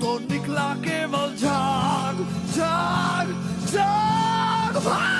तो निकला केवल झाग झाग झाग भाग।